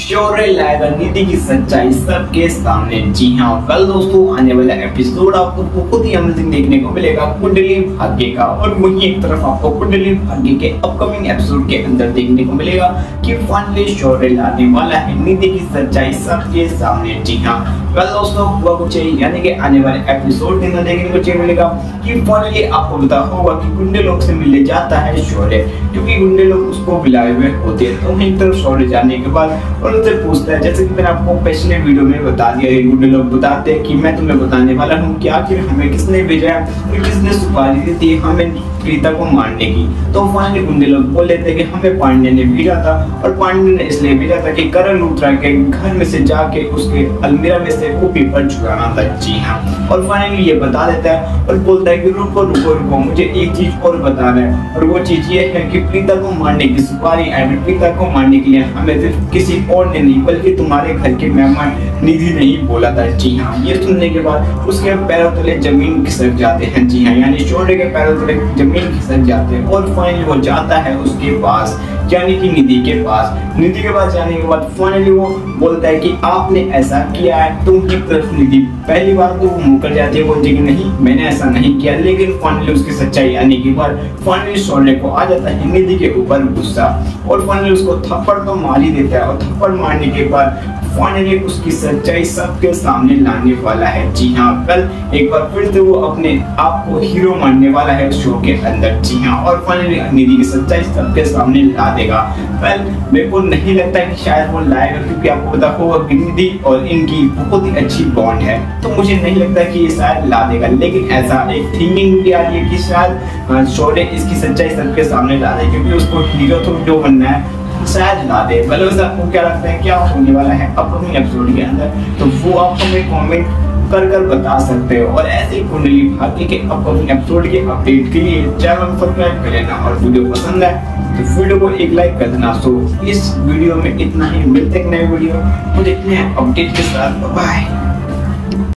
शौर्य लाएगा नीति की सच्चाई सबके सामने। जी हाँ कल दोस्तों आने वाला एपिसोड आपको बहुत ही अमेजिंग देखने को मिलेगा, कुंडली भाग्य का। और वहीं एक तरफ़ आपको कुंडली भाग्य के अपकमिंग एपिसोड के अंदर देखने को मिलेगा कि फाइनली शौर्य लाने वाला है नीति की सच्चाई सबके सामने। जी हाँ कल दोस्तों हुआ कुछ यानी कि आने वाले एपिसोड के अंदर देखने को मिलेगा कि फाइनली आपको पता होगा कि गुंडे लोग से मिलने जाता है शौर्य क्योंकि गुंडे लोग उसको बुलाए हुए होते हैं। तो वहीं तरफ़ शौर्य जाने के बाद और उनसे पूछता है, जैसे कि मैंने आपको पिछले वीडियो में बता दिया है गुंडे लोग बताते हैं कि मैं तुम्हें बताने वाला हूँ कि आखिर हमें किसने भेजा है किसने सुपारी दी थी हमें प्रीता को मारने की। तो फाइनली गुंडे लोग बोल लेते कि हमें पांडे ने भेजा था और पांडे ने इसलिए भेजा था कि करण लूथरा के घर में से जाके उसके अलमीरा में से वो पेपर चुराना था। जी हाँ। और फाइनली ये बता देता है और बोलता है कि रुको रुको रुको, मुझे एक चीज़ और बताना है। और वो चीज़ ये है कि प्रीता को मारने की सुपारी एंड प्रीता को मारने के लिए हमें सिर्फ़ किसी और ने नहीं बल्कि तुम्हारे घर के मेहमान निधि ने ही बोला था। जी हाँ ये सुनने के बाद उसके पैरों तले ज़मीन खिसक जाते हैं। जी हाँ यानी छोटे के पैरों तले ज़मीन खिसक जाते हैं और फाइनली वो जाता है उसके पास। यानी कि निधि के पास। निधि के पास जाने के बाद फाइनली वो बोलता है कि आपने ऐसा किया है, तुम की तरफ़ निधि। पहली बार तो वो मुकर जाती है, बोलती कि नहीं, मैंने ऐसा नहीं किया, लेकिन फाइनली उसकी सच्चाई आने के बाद फाइनली सोने को आ जाता है, निधि के ऊपर गुस्सा। और फाइनली उसको थप्पड़ तो मार ही देता है, और थप्पड़ मारने के बाद फाइनली उसकी सच्चाई सबके सामने लाने वाला है। जी हाँ कल एक बार फिर से वो अपने आप को हीरो मानने वाला है शो के अंदर। जी हाँ और फाइनली निधि की सच्चाई सबके सामने ला देगा। वेल मेरे को नहीं लगता कि शायद वो लाएगा, क्योंकि आपको पता होगा कि निधि और इनकी बहुत ही अच्छी बॉन्ड है। तो मुझे नहीं लगता कि ये शायद ला देगा, लेकिन ऐसा एक थिंकिंग भी आ रही है कि शायद शोरे इसकी सच्चाई सबके सामने ला दे, क्योंकि उसको हीरो तो जो बनना है शायद ला दे। मतलब वैसे आपको क्या लगता है, क्या होने वाला है? अपकमिंग एपिसोड के अंदर। तो वो आप हमें कमेंट कर कर बता सकते हो। और ऐसे ही कुंडली भाग्य के अपकमिंग एपिसोड के अपडेट के लिए चैनल सब्सक्राइब कर लेना। और वीडियो पसंद है तो वीडियो को एक लाइक कर देना। सो इस वीडियो में इतना ही। मिलते नए वीडियो मुझे इतने अपडेट के साथ। बाय